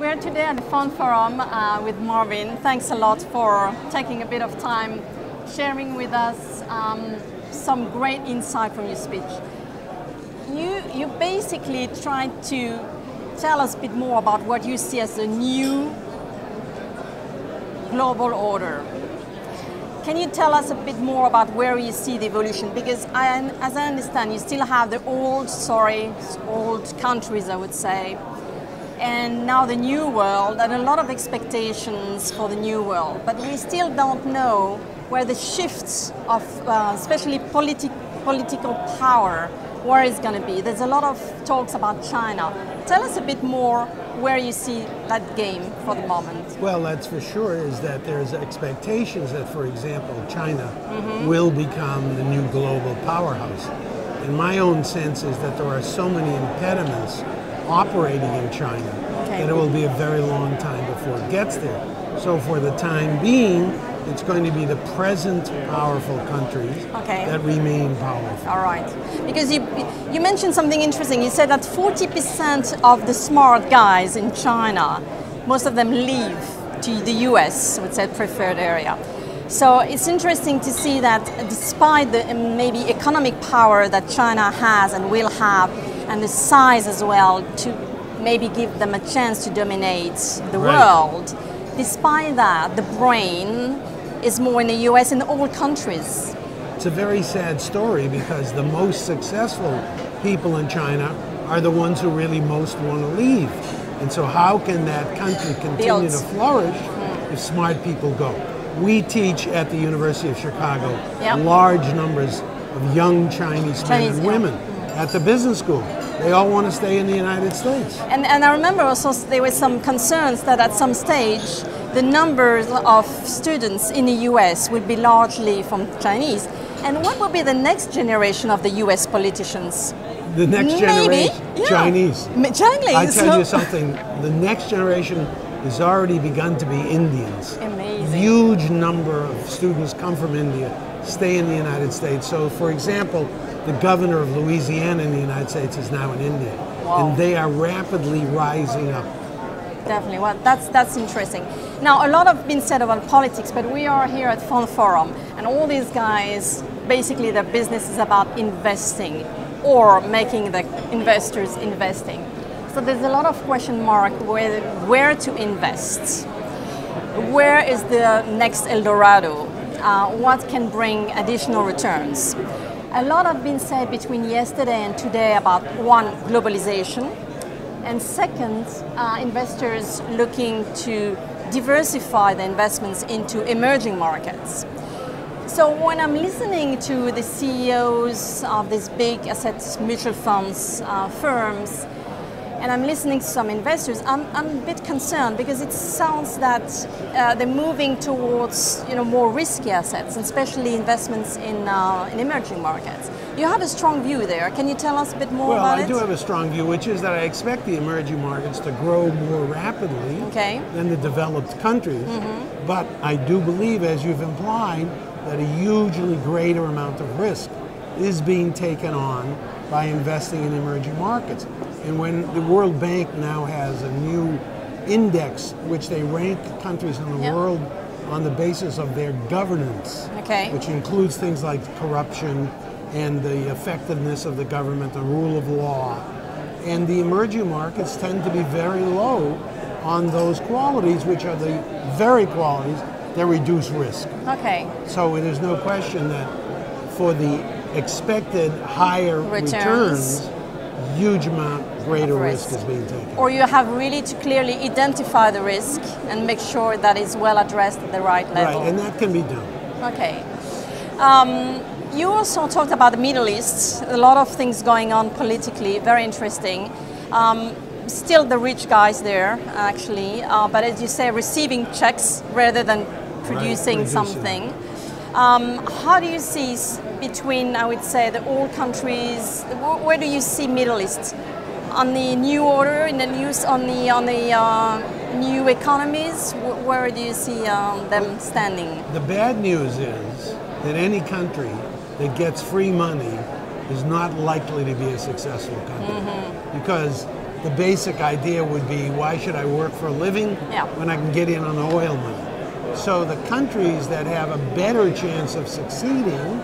We're today at the FundForum uh, with Marvin. Thanks a lot for taking a bit of time sharing with us um, some great insight from your speech. You, you basically tried to tell us a bit more about what you see as the new global order. Can you tell us a bit more about where you see the evolution? Because I, as I understand, you still have the old, sorry, old countries, I would say, and now the new world, and a lot of expectations for the new world. But we still don't know where the shifts of, uh, especially politi- political power, where it's going to be. There's a lot of talks about China. Tell us a bit more where you see that game for the moment. Well, that's for sure is that there's expectations that, for example, China mm-hmm. will become the new global powerhouse. And my own sense is that there are so many impediments operating in China okay. that it will be a very long time before it gets there. So for the time being, it's going to be the present powerful countries okay. that remain powerful. All right. Because you, you mentioned something interesting. You said that 40% of the smart guys in China, most of them leave to the US, I would say preferred area. So it's interesting to see that despite the maybe economic power that China has and will have, and the size as well to maybe give them a chance to dominate the right. world, despite that, the brain is more in the US in all countries. It's a very sad story because the most successful people in China are the ones who really most want to leave. And so, how can that country continue to flourish mm. if smart people go? We teach at the University of Chicago yep. large numbers of young Chinese, Chinese men and women yeah. At the business school. They all want to stay in the United States. And, and I remember also there were some concerns that at some stage the numbers of students in the US would be largely from Chinese. And what will be the next generation of the US politicians? The next generation, yeah. Chinese. Chinese. I tell you something, the next generation has already begun to be Indians. Amazing. Huge number of students come from India, stay in the United States. So, for example, the governor of Louisiana in the United States is now in India. Wow. And they are rapidly rising up. Definitely. Well, that's, that's interesting. Now, a lot have been said about politics, but we are here at FundForum, and all these guys, basically their business is about investing or making the investors investing. So there's a lot of question mark where, where to invest. Where is the next El Dorado? Uh, what can bring additional returns? A lot have been said between yesterday and today about one, globalization, and second, uh, investors looking to diversify the investments into emerging markets. So when I'm listening to the CEOs of these big asset mutual funds uh, firms, and I'm listening to some investors, I'm, I'm a bit concerned because it sounds that uh, they're moving towards you know, more risky assets, especially investments in, uh, in emerging markets. You have a strong view there. Can you tell us a bit more well, about I it? Well, I do have a strong view, which is that I expect the emerging markets to grow more rapidly okay. than the developed countries. Mm-hmm. But I do believe, as you've implied, that a hugely greater amount of risk is being taken on by investing in emerging markets. And when the World Bank now has a new index which they rank countries in the yep. world on the basis of their governance, okay. which includes things like corruption and the effectiveness of the government, the rule of law. And the emerging markets tend to be very low on those qualities, which are the very qualities that reduce risk. Okay. So there's no question that for the expected higher returns, returns huge amount greater risk. risk is being taken. Or you have really to clearly identify the risk and make sure that it's well addressed at the right level. Right, and that can be done. Okay. Um, you also talked about the Middle East, a lot of things going on politically, very interesting. Um, still the rich guys there, actually, uh, but as you say, receiving checks rather than producing right, something. Um, how do you see between, I would say, the old countries? Where do you see Middle East on the new order in the news on the on the uh, new economies? Where do you see um, them standing? The bad news is that any country that gets free money is not likely to be a successful country mm-hmm. because the basic idea would be why should I work for a living Yeah. when I can get in on the oil money? So the countries that have a better chance of succeeding,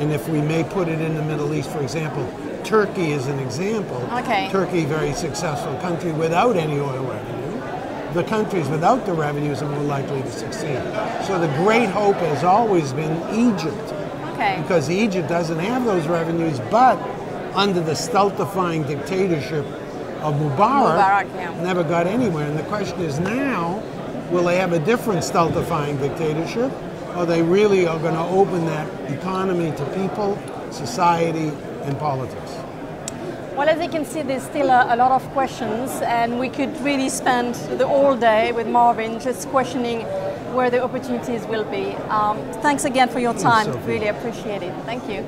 and if we may put it in the Middle East, for example, Turkey is an example. Okay. Turkey, very successful country without any oil revenue. The countries without the revenues are more likely to succeed. So the great hope has always been Egypt Okay. because Egypt doesn't have those revenues, but under the stultifying dictatorship of Mubarak, Mubarak, yeah. never got anywhere. And the question is now, will they have a different stultifying dictatorship, or they really are going to open that economy to people, society, and politics? Well, as you can see, there's still a, a lot of questions, and we could really spend the whole day with Marvin just questioning where the opportunities will be. Um, thanks again for your time. Really appreciate it. Thank you.